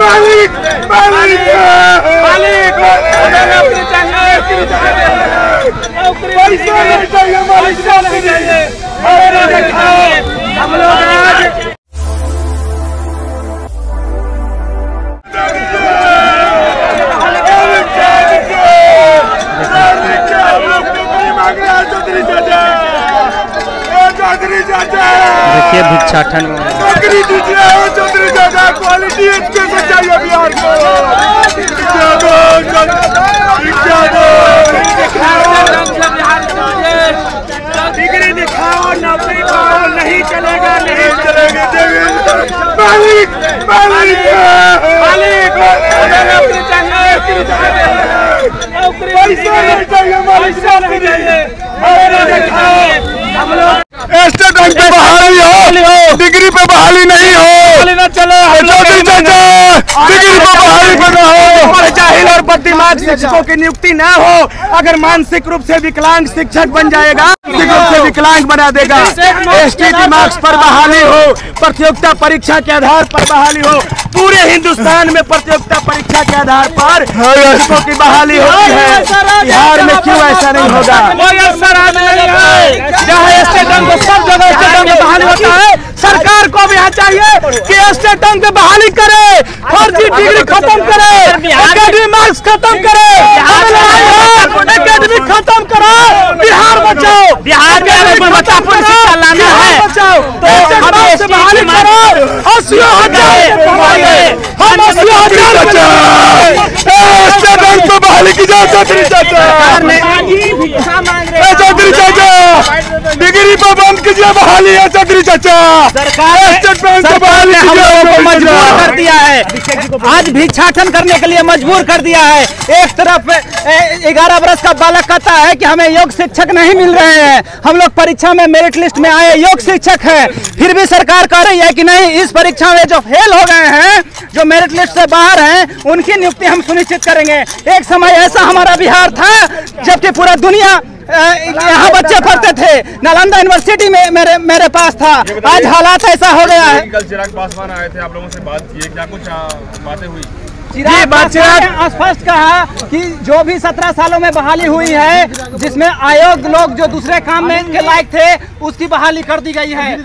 मालिक मालिक। मालिक चाहिए पैसा नहीं चाहिए मालिक नौकरी चाहिए हम लोग आज देखिए भिक्षाटन में। नौकरी दीजिए चौधरी चाचा क्वालिटी कैसे चाहिए बिहार को। शिक्षा दो शिक्षा दो डिग्री दिखाओ नौकरी पाओ नहीं चलेगा नहीं चलेगा। देवी मालिक मालिक नौकरी चाहिए पैसा नहीं चाहिए मालिक नौकरी चाहिए अरे देखो हम लोग स्टेट बैंक पे बहाली हो बहाली नहीं हो। न चले चौधरी चाचा बहाली पे ना हो। जाहिल और बददिमाग शिक्षकों की नियुक्ति न हो अगर मानसिक रूप से विकलांग शिक्षक बन जाएगा मानसिक रूप से विकलांग बना देगा। एस टी मार्क्स पर बहाली हो प्रतियोगिता परीक्षा के आधार पर बहाली हो। पूरे हिंदुस्तान में प्रतियोगिता परीक्षा के आधार पर शिक्षकों की बहाली होती है। बिहार में क्यों ऐसा नहीं होगा? सब जगह बहाली होता है सरकार को भी यहाँ चाहिए कि स्टेट बैंक बहाली करे फर्जी डिग्री खत्म करे एकेडमी मार्क्स खत्म करे एकेडमी खत्म करो बिहार बचाओ बिहार में बच्चा शिक्षा लाना है बचाओ तो बहाली करो हज़ार हम बैंक बहाली की जाओ चौधरी चाचा ए, चौधरी चाचा डिग्री पर बंद कीजिए बहाली है चौधरी चाचा। स्टेट बैंक में बहाली मजबूर कर दिया है। आज भिक्षाटन करने के लिए मजबूर कर दिया है। एक तरफ़ ग्यारह वर्ष का बालक कहता है कि हमें योग शिक्षक नहीं मिल रहे हैं। हम लोग परीक्षा में मेरिट लिस्ट में आए योग शिक्षक हैं। फिर भी सरकार कह रही है कि नहीं इस परीक्षा में जो फेल हो गए हैं जो मेरिट लिस्ट से बाहर हैं उनकी नियुक्ति हम सुनिश्चित करेंगे। एक समय ऐसा हमारा बिहार था जबकि पूरा दुनिया यहाँ बच्चे पढ़ते थे। नालंदा यूनिवर्सिटी में मेरे मेरे पास था। आज हालात ऐसा हो गया है। कल चिराग पासवान आए थे आप लोगों से बात की क्या कुछ बातें हुई? चिराग पासवान ने स्पष्ट कहा कि जो भी सत्रह सालों में बहाली हुई है जिसमें आयोग लोग जो दूसरे काम में के लायक थे उसकी बहाली कर दी गई है।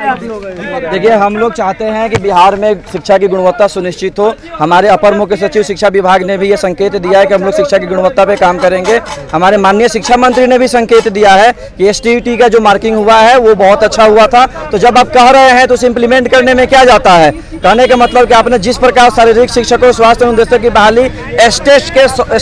देखिए, हम लोग चाहते हैं कि बिहार में शिक्षा की गुणवत्ता सुनिश्चित हो। हमारे अपर मुख्य सचिव शिक्षा विभाग ने भी ये संकेत दिया है कि हम लोग शिक्षा की गुणवत्ता पे काम करेंगे। हमारे माननीय शिक्षा मंत्री ने भी संकेत दिया है कि एस का जो मार्किंग हुआ है, वो बहुत अच्छा हुआ था। तो जब आप कह रहे हैं तो उसे इम्प्लीमेंट करने में क्या जाता है? कहने का मतलब कि आपने जिस प्रकार शारीरिक शिक्षकों, स्वास्थ्य अनुदेशक की बहाली एस के एस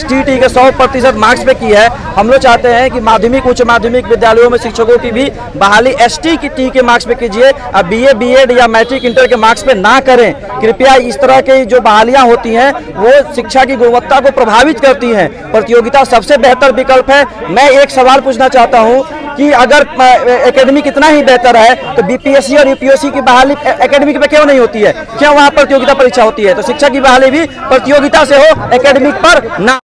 के सौ प्रतिशत मार्क्स पे की है, हम लोग चाहते हैं कि माध्यमिक, उच्च माध्यमिक विद्यालयों में शिक्षकों की भी बहाली एस टी की मार्क्स पे कीजिए। अब बी ए बी एड या मैट्रिक इंटर के मार्क्स पे ना करें। कृपया इस तरह की जो बहालियाँ होती हैं, वो शिक्षा की गुणवत्ता को प्रभावित करती हैं। प्रतियोगिता सबसे बेहतर विकल्प है। मैं एक सवाल पूछना चाहता हूँ कि अगर एकेडमिक इतना ही बेहतर है तो बीपीएससी और यूपीएससी की बहाली एकेडमिक पे क्यों नहीं होती है? क्यों वहाँ प्रतियोगिता परीक्षा होती है? तो शिक्षा की बहाली भी प्रतियोगिता से हो एकेडमिक पर ना